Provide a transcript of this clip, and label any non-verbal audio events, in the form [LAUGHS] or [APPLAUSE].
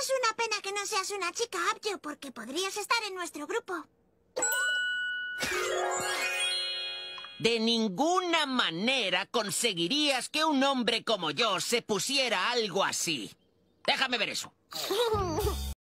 Es una pena que no seas una chica Abjo, porque podrías estar en nuestro grupo. De ninguna manera conseguirías que un hombre como yo se pusiera algo así. Déjame ver eso. [LAUGHS]